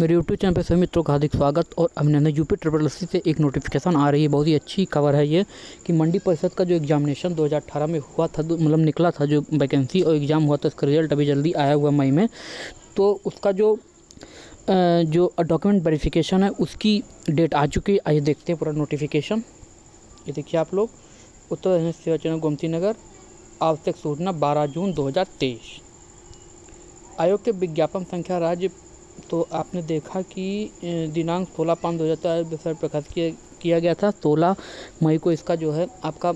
मेरे YouTube channel पर सभी मित्रों का हार्दिक स्वागत और अभिनंदन यूपी ट्रिपल एस से एक नोटिफिकेशन आ रही है। बहुत ही अच्छी खबर है ये कि मंडी परिषद का जो एग्जामिनेशन 2018 में हुआ था मतलब निकला था जो वैकेंसी और एग्ज़ाम हुआ था उसका रिज़ल्ट अभी जल्दी आया हुआ मई में। तो उसका जो जो डॉक्यूमेंट वेरिफिकेशन है, उसकी डेट आ चुकी है। आइए देखते हैं पूरा नोटिफिकेशन ये देखिए आप लोग, उत्तर प्रदेश सेवा चैनल गोमती नगर आवश्यक सूचना बारह जून दो हज़ार तेईस। आयोग के विज्ञापन संख्या राज्य तो आपने देखा कि दिनांक सोलह पाँच दो हज़ार वेबसाइट प्रकाशित किया किया गया था। सोलह मई को इसका जो है आपका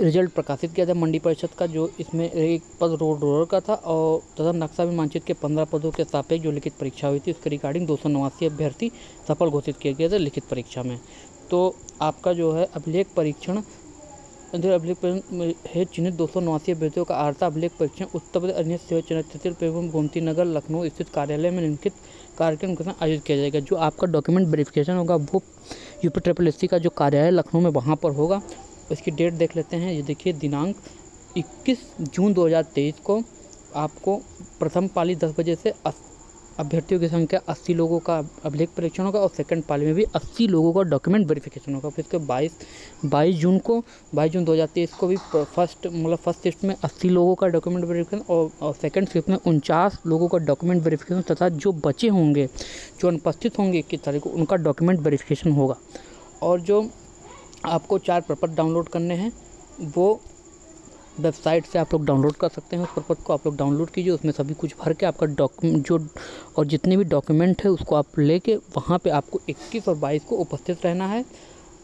रिज़ल्ट प्रकाशित किया था। मंडी परिषद का जो इसमें एक पद रोड रोलर का था और तथा नक्शा भी मानचित्र के पंद्रह पदों के सापेक्ष जो लिखित परीक्षा हुई थी, उसके रिगार्डिंग दो सौ नवासी अभ्यर्थी सफल घोषित किए गए थे लिखित परीक्षा में। तो आपका जो है अभिलेख परीक्षण इधर अभिलेख है चिन्हित दो सौ नवासी अभ्यर्थियों का आर्ता अभिलेख परीक्षण उत्तर प्रदेश अन्य एवं गोमती नगर, लखनऊ स्थित कार्यालय में निम्नलिखित कार्यक्रम के साथ आयोजित किया जाएगा। जो आपका डॉक्यूमेंट वेरिफिकेशन होगा, वो यूपी ट्रिपल एस का जो कार्यालय लखनऊ में वहाँ पर होगा। इसकी डेट देख लेते हैं। ये देखिए, दिनांक 21 जून 2023 को आपको प्रथम पाली 10 बजे से अभ्यर्थियों की संख्या 80 लोगों का अभिलेख परीक्षण होगा और सेकंड पाली में भी 80 लोगों का डॉक्यूमेंट वेरिफिकेशन होगा। फिर इसके 22 22 जून को 22 जून 2023 को भी फ़र्स्ट मतलब फ़र्स्ट शिफ्ट में 80 लोगों का डॉक्यूमेंट वेरिफिकेशन और, सेकंड शिफ्ट में उनचास लोगों का डॉक्यूमेंट वेरिफिकेशन तथा जो बचे होंगे जो अनुपस्थित होंगे इक्कीस तारीख को उनका डॉक्यूमेंट वेरिफिकेशन होगा। और जो आपको चार प्रपत्र डाउनलोड करने हैं वो वेबसाइट से आप लोग डाउनलोड कर सकते हैं उस प्रपत्र को आप लोग डाउनलोड कीजिए, उसमें सभी कुछ भर के आपका डॉक्यूमेंट जो, और जितने भी डॉक्यूमेंट है उसको आप लेके वहाँ पे आपको 21 और 22 को उपस्थित रहना है।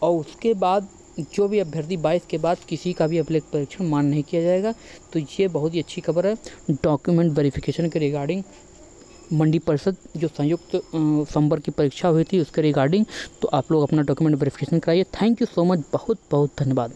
और उसके बाद जो भी अभ्यर्थी 22 के बाद किसी का भी अभिलेख परीक्षण मान नहीं किया जाएगा तो ये बहुत ही अच्छी खबर है। डॉक्यूमेंट वेरिफिकेशन के रिगार्डिंग मंडी परिषद जो संयुक्त संबर की परीक्षा हुई थी उसके रिगार्डिंग तो आप लोग अपना डॉक्यूमेंट वेरिफिकेशन कराइए। थैंक यू सो मच, बहुत बहुत धन्यवाद।